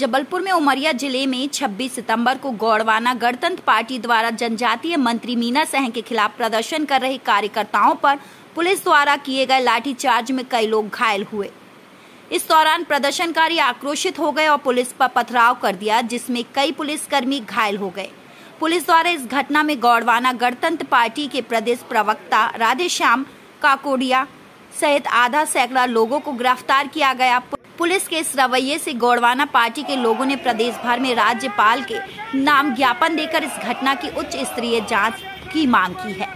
जबलपुर में उमरिया ज़िले में 26 सितंबर को गौड़वाना गणतंत्र पार्टी द्वारा जनजातीय मंत्री मीना सहन के खिलाफ प्रदर्शन कर रहे कार्यकर्ताओं पर पुलिस द्वारा किए गए लाठीचार्ज में कई लोग घायल हुए। इस दौरान प्रदर्शनकारी आक्रोशित हो गए और पुलिस पर पथराव कर दिया, जिसमें कई पुलिसकर्मी घायल हो गए। पुलिस द्वारा इस घटना में गौड़वाना गणतंत्र पार्टी के प्रदेश प्रवक्ता राधेश्याम काकोडिया सहित आधा सैकड़ा लोगों को गिरफ़्तार किया गया। पुलिस के इस रवैये से गौड़वाना पार्टी के लोगों ने प्रदेश भर में राज्यपाल के नाम ज्ञापन देकर इस घटना की उच्च स्तरीय जाँच की मांग की है।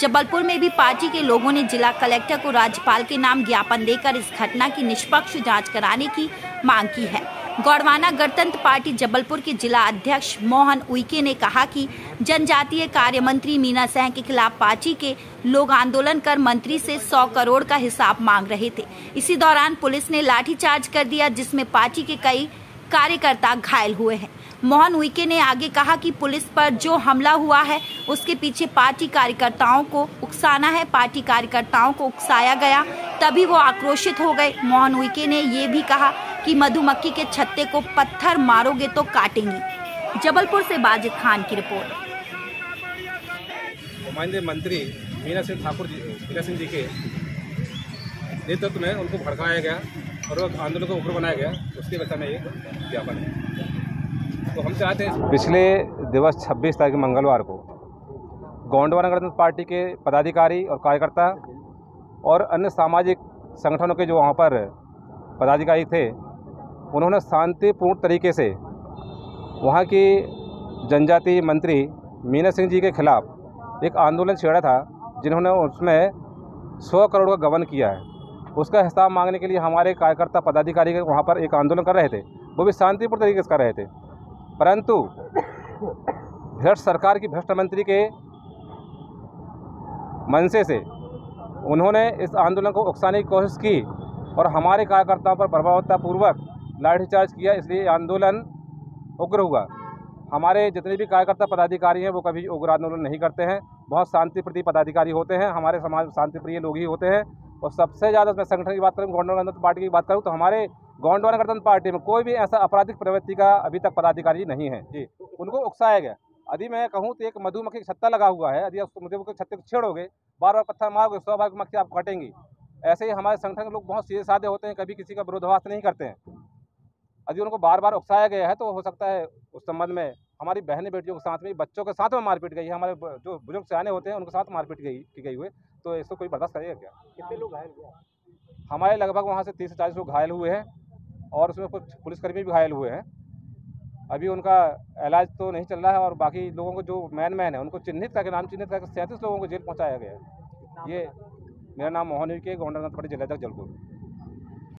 जबलपुर में भी पार्टी के लोगों ने जिला कलेक्टर को राज्यपाल के नाम ज्ञापन देकर इस घटना की निष्पक्ष जाँच कराने की मांग की है। गौड़वाना गणतंत्र पार्टी जबलपुर के जिला अध्यक्ष मोहन उइके ने कहा कि जनजातीय कार्य मंत्री मीना सह के खिलाफ पार्टी के लोग आंदोलन कर मंत्री से 100 करोड़ का हिसाब मांग रहे थे। इसी दौरान पुलिस ने लाठीचार्ज कर दिया, जिसमें पार्टी के कई कार्यकर्ता घायल हुए हैं। मोहन उइके ने आगे कहा कि पुलिस पर जो हमला हुआ है, उसके पीछे पार्टी कार्यकर्ताओं को उकसाना है। पार्टी कार्यकर्ताओं को उकसाया गया, तभी वो आक्रोशित हो गए। मोहन उइके ने ये भी कहा कि मधुमक्खी के छत्ते को पत्थर मारोगे तो काटेंगे। जबलपुर से बाजिद खान की रिपोर्ट। मंत्री मीना सिंह ठाकुर जी मीना सिंह जी के नेतृत्व में उनको भड़काया गया और वो आंदोलन को ऊपर बनाया गया। उसकी वजह में ये ज्ञापन है। तो हम चाहते हैं पिछले दिवस 26 तारीख मंगलवार को गोंडवाना गणतंत्र पार्टी के पदाधिकारी और कार्यकर्ता और अन्य सामाजिक संगठनों के जो वहाँ पर पदाधिकारी थे उन्होंने शांतिपूर्ण तरीके से वहाँ की जनजाति मंत्री मीना सिंह जी के खिलाफ एक आंदोलन छेड़ा था, जिन्होंने उसमें सौ करोड़ का गबन किया है। उसका हिसाब मांगने के लिए हमारे कार्यकर्ता पदाधिकारी वहाँ पर एक आंदोलन कर रहे थे, वो भी शांतिपूर्ण तरीके से कर रहे थे। परंतु भ्रष्ट सरकार की भ्रष्ट मंत्री के मनसे से उन्होंने इस आंदोलन को उकसाने की कोशिश की और हमारे कार्यकर्ताओं पर प्रभावतापूर्वक लाठीचार्ज किया, इसलिए आंदोलन उग्र हुआ। हमारे जितने भी कार्यकर्ता पदाधिकारी हैं, वो कभी उग्र आंदोलन नहीं करते हैं। बहुत शांति प्रति पदाधिकारी होते हैं, हमारे समाज शांति प्रिय लोग ही होते हैं। और सबसे ज़्यादा मैं संगठन की बात करूँ गोंडवाना गणतंत्र पार्टी की बात करूँ तो हमारे गोंडवाना गणतंत्र पार्टी में कोई भी ऐसा आपराधिक प्रवृत्ति का अभी तक पदाधिकारी नहीं है। जी, उनको उकसाया गया। यदि मैं कहूँ तो एक मधुमक्खी छत्ता लगा हुआ है, यदि आप मधुमक्खी छत्ते को छेड़ोगे बार बार पत्थर मारोगे, सौ बार मक्खी आप काटेंगी। ऐसे ही हमारे संगठन के लोग बहुत सीधे साधे होते हैं, कभी किसी का विरोधाभास नहीं करते हैं। यदि उनको बार बार उकसाया गया है तो हो सकता है उस संबंध में हमारी बहन बेटियों के साथ में बच्चों के साथ में मारपीट गई है हमारे जो बुज़ुर्ग सियाने होते हैं उनके साथ मारपीट गई की गई हुई तो इसको कोई बर्दाश्त करेगा क्या? कितने लोग घायल हुए हमारे लगभग वहाँ से तीस से चालीस लोग घायल हुए हैं और उसमें कुछ पुलिसकर्मी भी घायल हुए हैं। अभी उनका इलाज तो नहीं चल रहा है और बाकी लोगों को जो मैन मैन है उनको चिन्हित करके नाम चिन्हित करके सैंतीस लोगों को जेल पहुँचाया गया है। ये मेरा नाम मोहन के गोंडा पड़ी जिला तक जलपुर